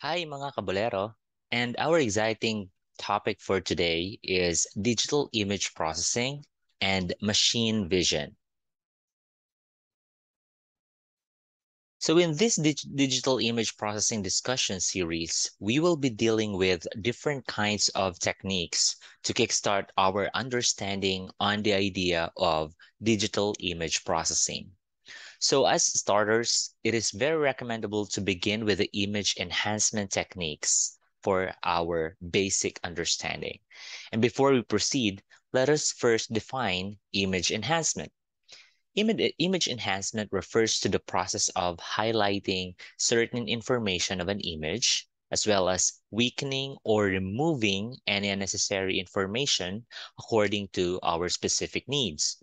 Hi mga kabolero, and our exciting topic for today is digital image processing and machine vision. So in this dig digital image processing discussion series, we will be dealing with different kinds of techniques to kickstart our understanding on the idea of digital image processing. So as starters, it is very recommendable to begin with the image enhancement techniques for our basic understanding. And before we proceed, let us first define image enhancement. Image, image enhancement refers to the process of highlighting certain information of an image, as well as weakening or removing any unnecessary information according to our specific needs.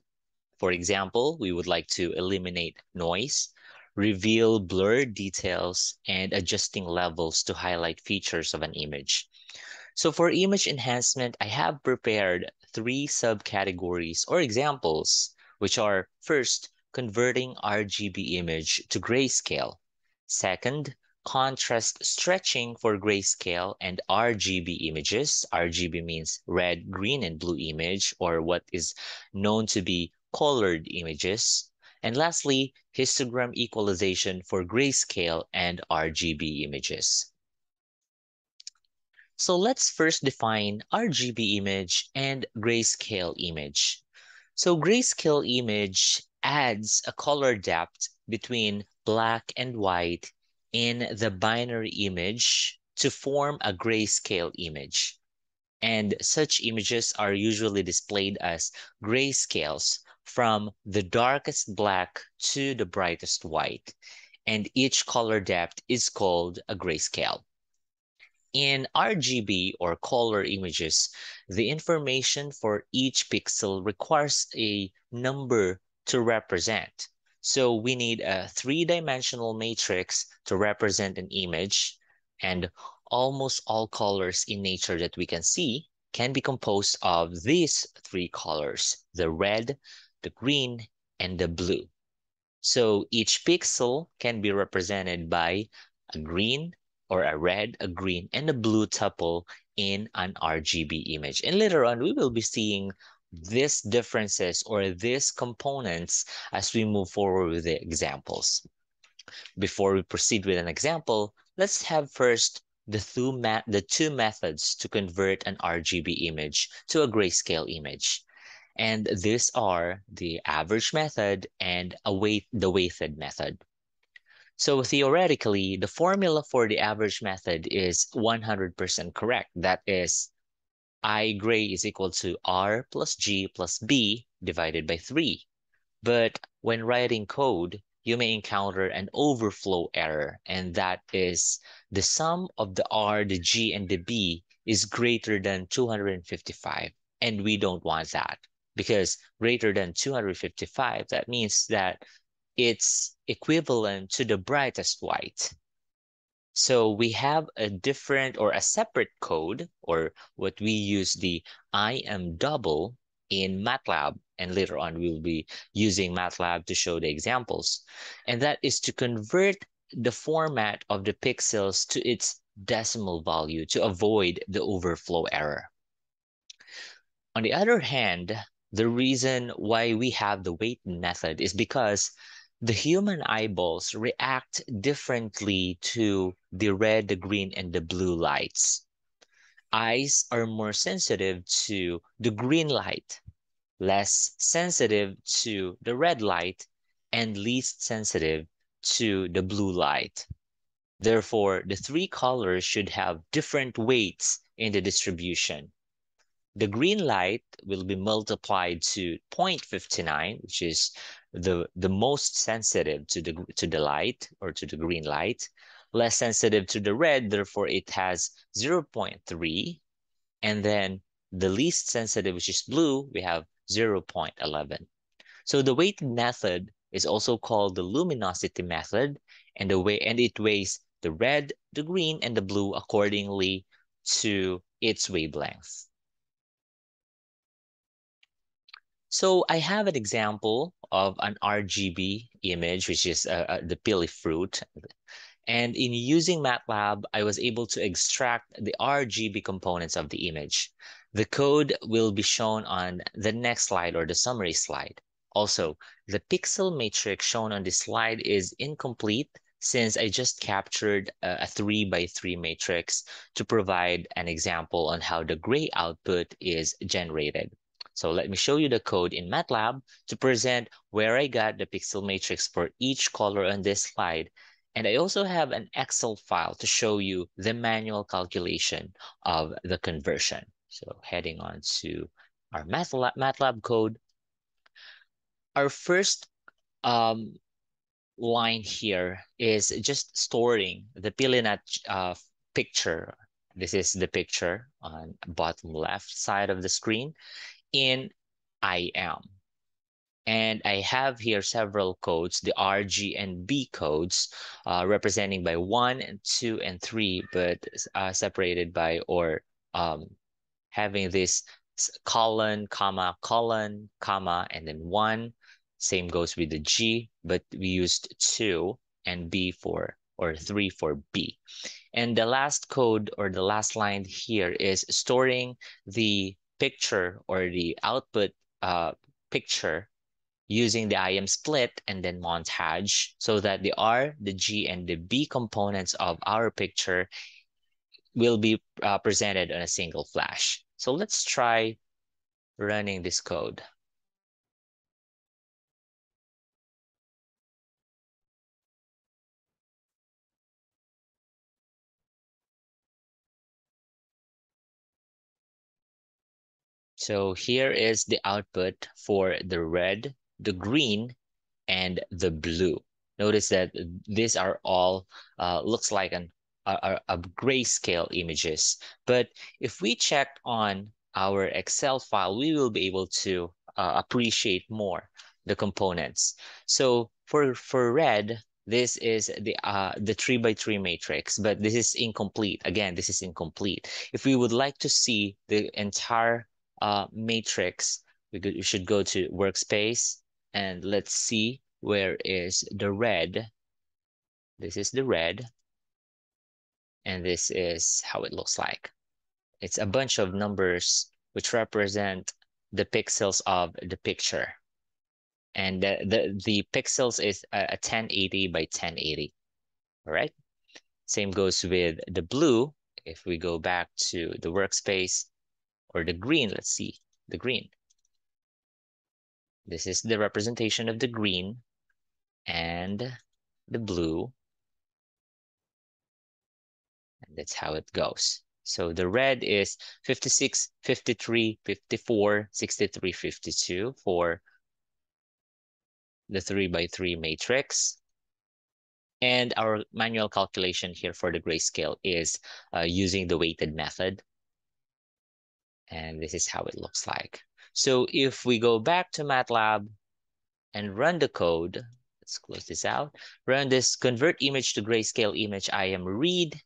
For example, we would like to eliminate noise, reveal blurred details, and adjusting levels to highlight features of an image. So for image enhancement, I have prepared three subcategories or examples, which are first, converting RGB image to grayscale. Second, contrast stretching for grayscale and RGB images. RGB means red, green, and blue image, or what is known to be colored images. And lastly, histogram equalization for grayscale and RGB images. So let's first define RGB image and grayscale image. So grayscale image adds a color depth between black and white in the binary image to form a grayscale image. And such images are usually displayed as grayscales from the darkest black to the brightest white, and each color depth is called a grayscale. In RGB or color images, the information for each pixel requires a number to represent. So we need a three-dimensional matrix to represent an image, and almost all colors in nature that we can see can be composed of these three colors, the red, the green, and the blue. So each pixel can be represented by a green or a red, a green, and a blue tuple in an RGB image. And later on, we will be seeing these differences or these components as we move forward with the examples. Before we proceed with an example, let's have first the two, the two methods to convert an RGB image to a grayscale image. And these are the average method and a weight, the weighted method. So theoretically, the formula for the average method is 100% correct. That is, I gray is equal to R plus G plus B divided by 3. But when writing code, you may encounter an overflow error, and that is the sum of the R, the G, and the B is greater than 255, and we don't want that because greater than 255, that means that it's equivalent to the brightest white. So we have a different or a separate code, or what we use the IM double in MATLAB, and later on we will be using MATLAB to show the examples. And that is to convert the format of the pixels to its decimal value to avoid the overflow error. On the other hand, the reason why we have the weight method is because the human eyeballs react differently to the red, the green, and the blue lights. Eyes are more sensitive to the green light, less sensitive to the red light, and least sensitive to the blue light. Therefore, the three colors should have different weights in the distribution the green light will be multiplied to 0.59, which is the, the most sensitive to the, to the light or to the green light, less sensitive to the red, therefore it has 0.3. And then the least sensitive, which is blue, we have 0.11. So the weighted method is also called the luminosity method, and the way and it weighs the red, the green, and the blue accordingly to its wavelength. So I have an example of an RGB image, which is uh, uh, the pili fruit. And in using MATLAB, I was able to extract the RGB components of the image. The code will be shown on the next slide or the summary slide. Also, the pixel matrix shown on this slide is incomplete since I just captured a, a three by three matrix to provide an example on how the gray output is generated. So let me show you the code in MATLAB to present where I got the pixel matrix for each color on this slide and I also have an Excel file to show you the manual calculation of the conversion. So heading on to our MATLAB, MATLAB code. Our first um, line here is just storing the pili nut uh, picture. This is the picture on bottom left side of the screen in I am. And I have here several codes, the R, G, and B codes, uh, representing by one and two and three, but uh, separated by or um, having this colon, comma, colon, comma, and then one. Same goes with the G, but we used two and B for or three for B. And the last code or the last line here is storing the picture or the output uh, picture using the imsplit and then montage so that the R, the G, and the B components of our picture will be uh, presented on a single flash. So let's try running this code. So here is the output for the red, the green, and the blue. Notice that these are all uh, looks like an a, a grayscale images. But if we check on our Excel file, we will be able to uh, appreciate more the components. So for for red, this is the uh, the three by three matrix, but this is incomplete. Again, this is incomplete. If we would like to see the entire uh, matrix, we, could, should go to workspace and let's see where is the red. This is the red. And this is how it looks like. It's a bunch of numbers which represent the pixels of the picture. And the, the, the pixels is a 1080 by 1080. All right. Same goes with the blue. If we go back to the workspace, or the green, let's see, the green. This is the representation of the green and the blue. And that's how it goes. So the red is 56, 53, 54, 63, 52 for the 3 by 3 matrix. And our manual calculation here for the grayscale is uh, using the weighted method. And this is how it looks like. So if we go back to MATLAB and run the code, let's close this out, run this convert image to grayscale image imread,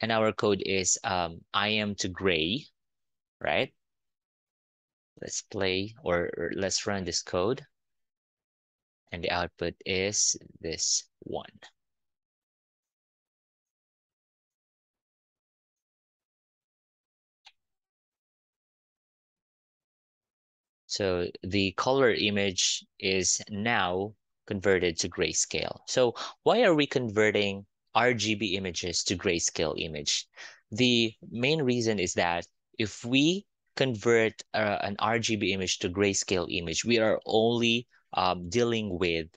and our code is um, IM to gray, right? Let's play or, or let's run this code. And the output is this one. So the color image is now converted to grayscale. So why are we converting RGB images to grayscale image? The main reason is that if we convert uh, an RGB image to grayscale image, we are only um, dealing with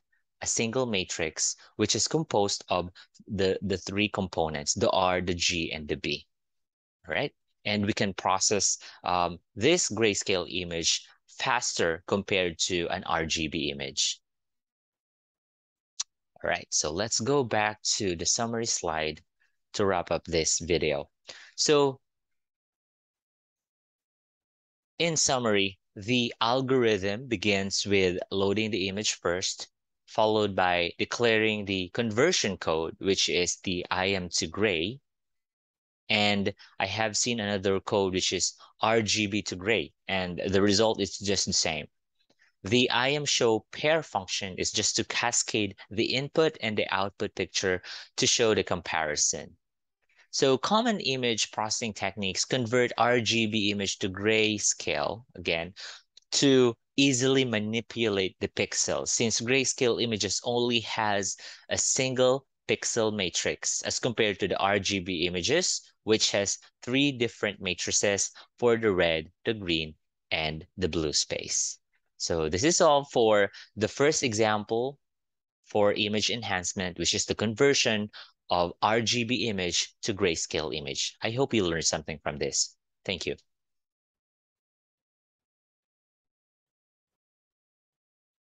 a single matrix, which is composed of the, the three components, the R, the G, and the B, right? And we can process um, this grayscale image faster compared to an RGB image. All right, so let's go back to the summary slide to wrap up this video. So in summary, the algorithm begins with loading the image first, followed by declaring the conversion code, which is the IM to gray, and I have seen another code which is RGB to gray, and the result is just the same. The IMShow pair function is just to cascade the input and the output picture to show the comparison. So common image processing techniques convert RGB image to grayscale, again, to easily manipulate the pixels since grayscale images only has a single pixel matrix as compared to the RGB images, which has three different matrices for the red, the green, and the blue space. So this is all for the first example for image enhancement, which is the conversion of RGB image to grayscale image. I hope you learned something from this. Thank you.